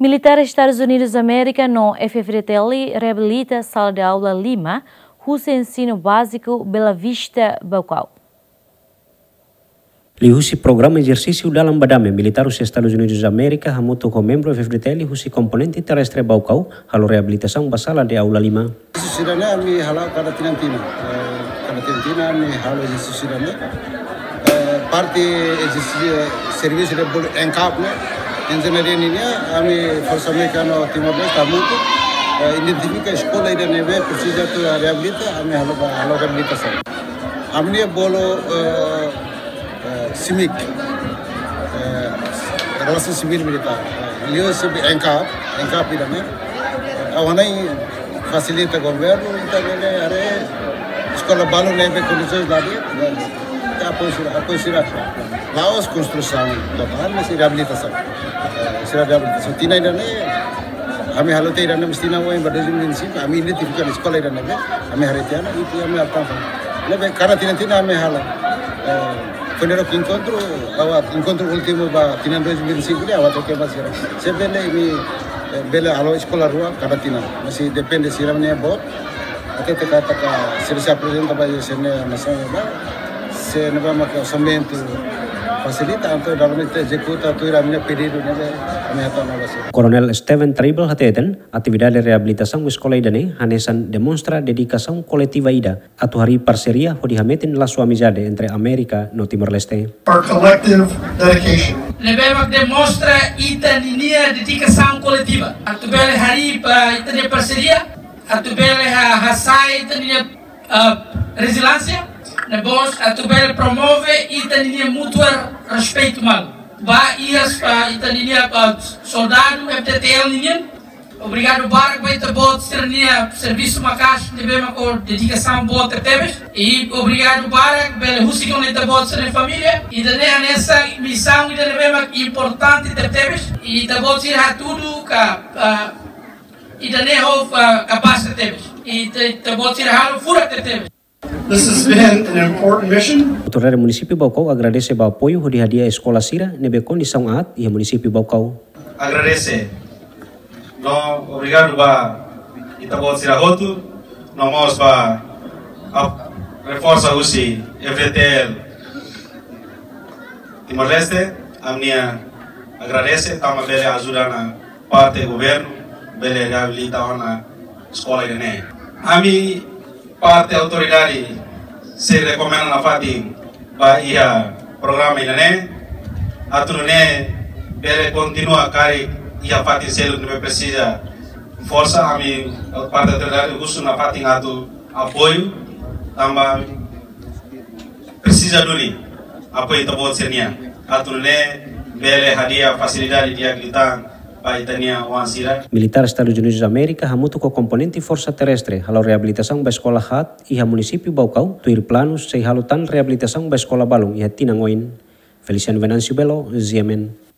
Militar Estados Unidos da América no FFDTL reabilita sala de aula Lima, curso ensino básico Bela Vista, Baucau. Lihusi programa exercício dalam badame militar dos Estados Unidos da América hamuto com membro FFDT lihusi componente terrestre Baucau halo reabilitação basala de aula lima. Sirana mi hala kada tinantina. Kada tinantina mi hala exercício sirana. Parte serviço de encap ne. Engenharia ninya ami força mecano Timor Leste hamuto. Identifica escola ida neve precisa tu reabilita ami hala hala reabilitação. Amni bolo CIMIC, relação civil militar. Liu se encap, encap ida ne. Awanai facilita governo, então ele are escola balu leve condições lá dentro. Apoio apoio sira. Laos construção total, mas reabilitação. Sira reabilitação. Tina ne kami halu teh dan mesti nawa yang berdasar dengan sih kami identifikasi di sekolah dan nabe kami hari tiada itu kami apa nabe karena tina tina kami halu Quando che incontro, incontro ultimo ba tinan 2005 dia awat ke basira. Sebele ini bele alo sekolah rua karatina. Masih depende siramnya bot. Até te kata ka sirsa se apresenta ba sene ba. Se ma orçamento facilita anto dalammente executa tu iramnya pedido nebe kami hata na basira. Coronel Steven Tribal hateten atividade de reabilitação escola idane hanesan demonstra dedicação coletiva ida atu hari parceria hodi hametin la sua amizade entre América no Timor-Leste. Our collective dedication. Lebemos demonstra ita linha dedicação coletiva. Atu bele hari pa ita de parceria, atu bele ha hasai ita linha resiliência, neboos atubel promove itaninia mutuar respeito mal. Ba ias pa itaninia soldado FTTL ninian obrigado barco vai ter bot sernia serviço macas de bem com dedicação boa te teve e obrigado barco pelo husi com ele bot ser família. E da né nessa missão e da bem importante te teve e da bot ir tudo ca e da né hof capaz te e te bot ir a fura te This has been an important mission. Autoridade município Baucau agradece o apoio hodi hadia escola Sira nebe condição at e município Baucau. Agradece no obrigado ba itabot sira hotu no mos ba reforça usi FTL Timor Leste amnia agradece tama bele ajuda na parte governo bele reabilita ona escola ine ami parte autoridade se recomenda na fati ba ia programa ine atunune bele continua cari ia fati selu que precisa força a mim parte da uso na fati ngatu apoio tamba precisa duli. Apoio tabo senia atune bele hadia facilidade dia kita Militar Estados Unidos da América hamutu com componente força terrestre, halo reabilitação ba escola hat e ha município Baucau, tuir planos sei halo tan reabilitação ba escola balong e tinangoin. Feliciano Venancio Belo, Ziemen.